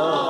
Oh.